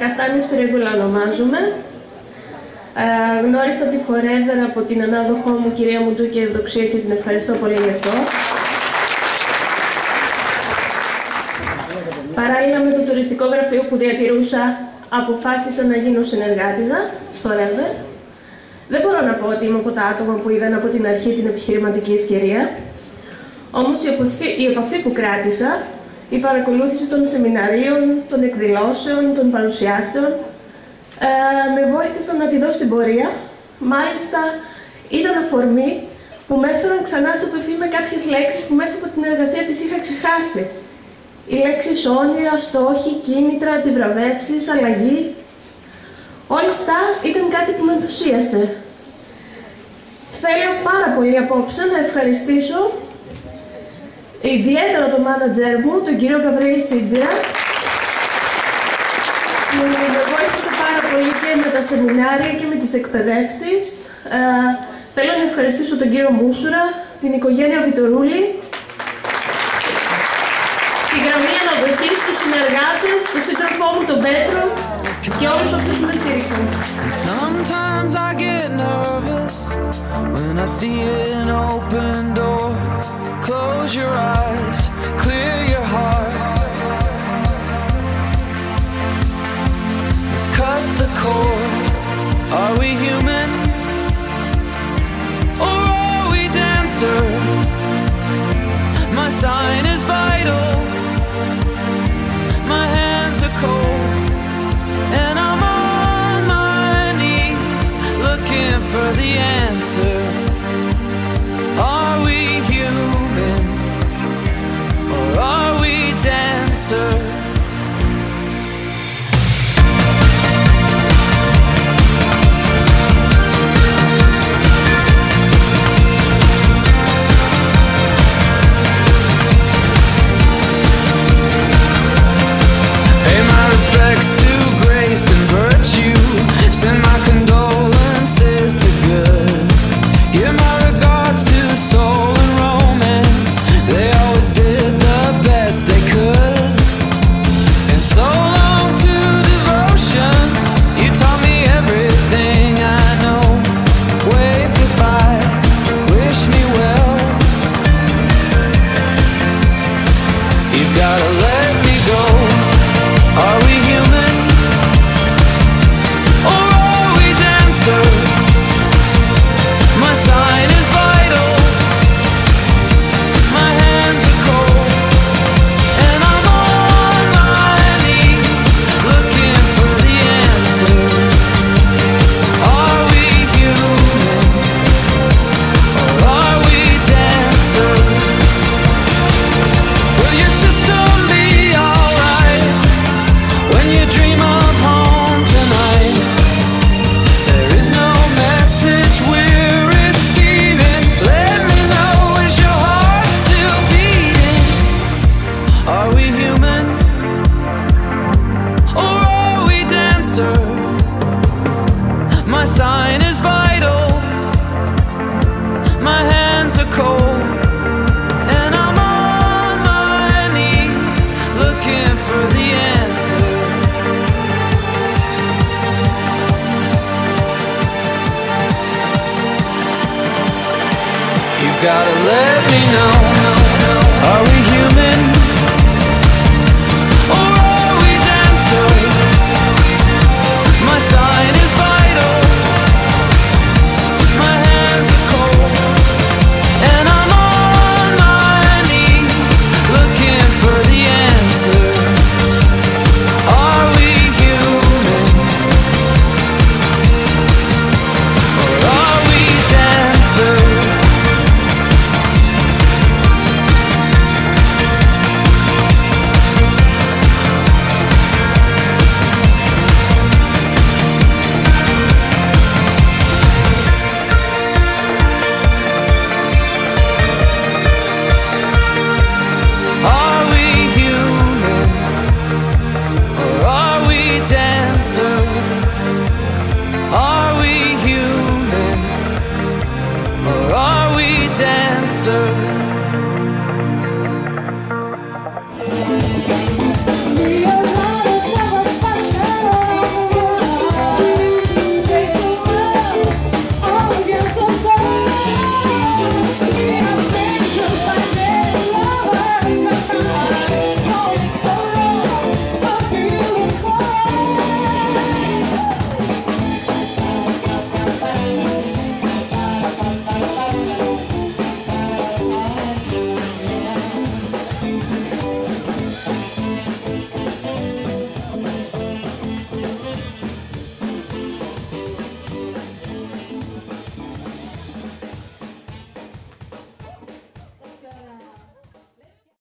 Καστάνης Πυρεβούλα ονομάζομαι. Ε, γνώρισα τη Forever από την ανάδοχό μου, κυρία Μουντού και Ευδοξία και την ευχαριστώ πολύ γι' αυτό. Παράλληλα με το τουριστικό γραφείο που διατηρούσα, αποφάσισα να γίνω συνεργάτηδα της Forever. Δεν μπορώ να πω ότι είμαι από τα άτομα που είδαν από την αρχή την επιχειρηματική ευκαιρία. Όμως η επαφή, η επαφή που κράτησα, η παρακολούθηση των σεμιναρίων, των εκδηλώσεων, των παρουσιάσεων, ε, με βοήθησαν να τη δω στην πορεία. Μάλιστα, ήταν αφορμή που με έφεραν ξανά σε επαφή με κάποιες λέξεις που μέσα από την εργασία της είχα ξεχάσει. Οι λέξεις όνειρα, στόχοι, κίνητρα, επιβραβεύσεις, αλλαγή. Όλα αυτά ήταν κάτι που με ενθουσίασε. Θέλω πάρα πολύ απόψε να ευχαριστήσω ιδιαίτερα το μάνατζερ μου, τον κύριο Γαβρίλη Τσίτζιρα, που με βοήθησε πάρα πολύ και με τα σεμινάρια και με τις εκπαιδεύσεις. Ε, θέλω να ευχαριστήσω τον κύριο Μούσουρα, την οικογένεια Βιτορούλη, τη γραμμή αναδοχής, τους συνεργάτες, τον σύντροφό μου τον Πέτρο και όλους αυτούς που με στήριξαν. Sometimes I get nervous when I see an open door. Close your eyes, clear your heart. Cut the cord. Are we human? Or are we dancer? My sign is vital. My hands are cold. And I'm on my knees looking for the answer. Sign is vital. My hands are cold. And I'm on my knees looking for the answer. You've gotta let me know.